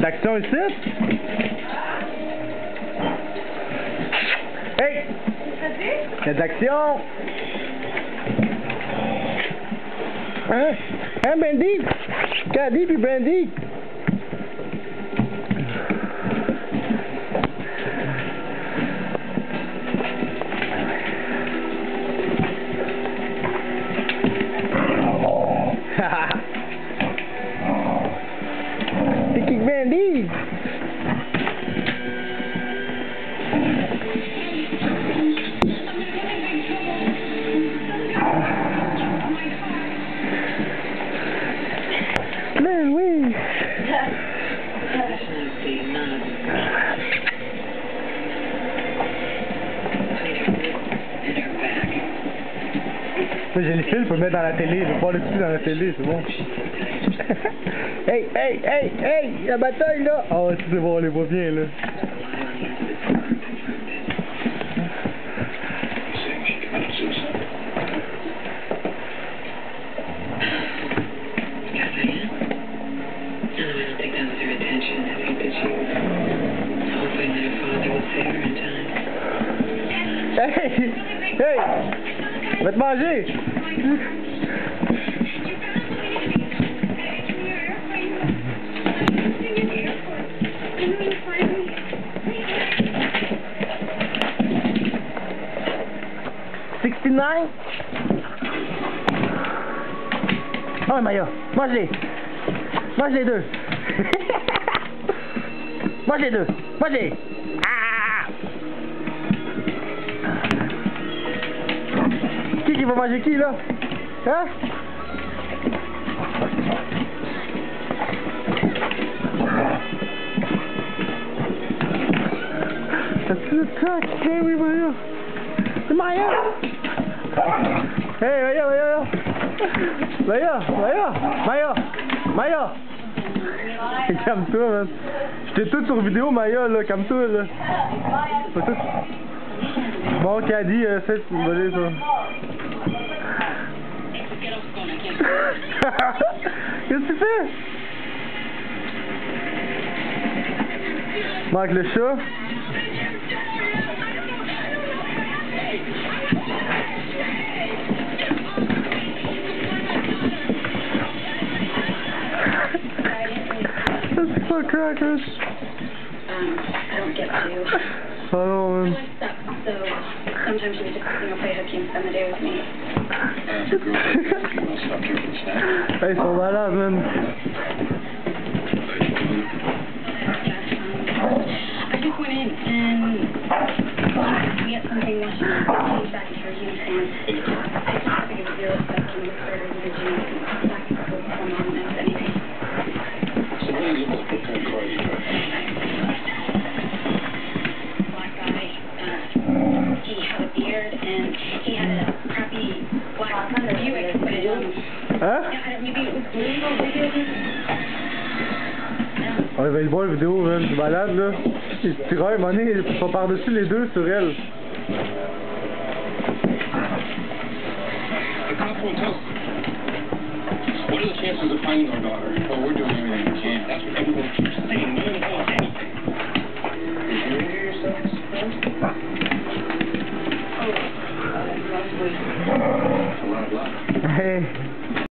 D'action ici? Hey! Il y a d'action! Hein? Hein, Brandy? Caddy puis Brandy? Ben oui! J'ai le fil, faut le mettre dans la télé. Je vais pas le dessus dans la télé, c'est bon. hey, hey, hey, hey! La bataille, là! Ah, ouais, c'est bon, on les voit bien, là. Hey! Hey! Wat maar zie! Sixty-nine. Oh, maar joh. Waar zit? Waar zit er? Waar zit er? Waar zit? Qui qui va manger qui, là? Hein? T'as-tu le sac? Eh oui! C'est Maya! Hey, Maya, Maya! Maya, Maya! Maya! Maya! Calme-toi, man! J'étais tout sur vidéo, Maya, là, calme-toi, là! Bon, Caddy, euh, me voler ça. Qu'est-ce que tu fais? Manque le chat. C'est pas crackers. Um, I don't get to. Man. So sometimes you need to you know, play hooky and spend the day with me. Hey, ils sont malades, man. I just went in and we had something national. Came back to her uniform. Yeah. On avait le voir la vidéo, man. C'est malade, là. Ils se ils sont par-dessus les deux sur elle. Hey.